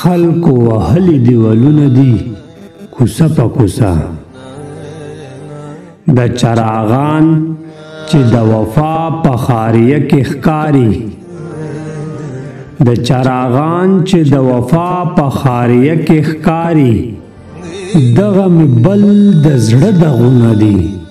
خلکو وهلي دیوالونه دي کوسه په کوسه د چراغان چې د وفا په خاریه کې ښکاری د چراغان چې د وفا په خاریه کې ښکاری دغه مې بل د زړه دغونه دي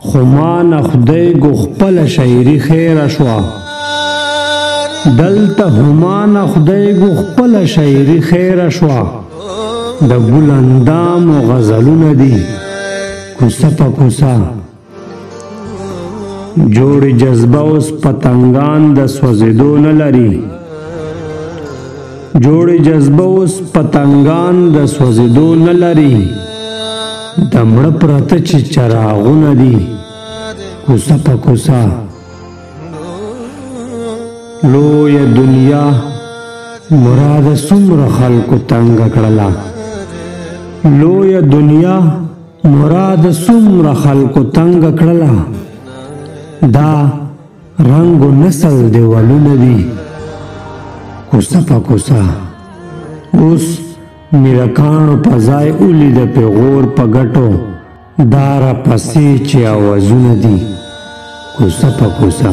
خو ما نه خدای ګو خپل شاعری خیر شوا دلته هما نه خدای ګو خپل شاعری خیر شوا د ګل اندام او غزلونه دي کوسه په کوسه جوړ جذبه اوس پتنګان د سوځېدو نه لري جوړې جذبه اوس پتنګان د سوځېدو نه لري د مړه پرته چې چراغونه دي کوسه په کوسه لویه دنیا مراد څومره خلکو تنګ کړله لویه دنیا مراد څومره خلکو تنګ کړله دا رنګ و نسل دیوالونه دي کوڅه په کوڅه اوس میرکانو په ځای اولی د پیغور په ګټو دارا پسې چې اوازونه دي کوڅه په کوڅه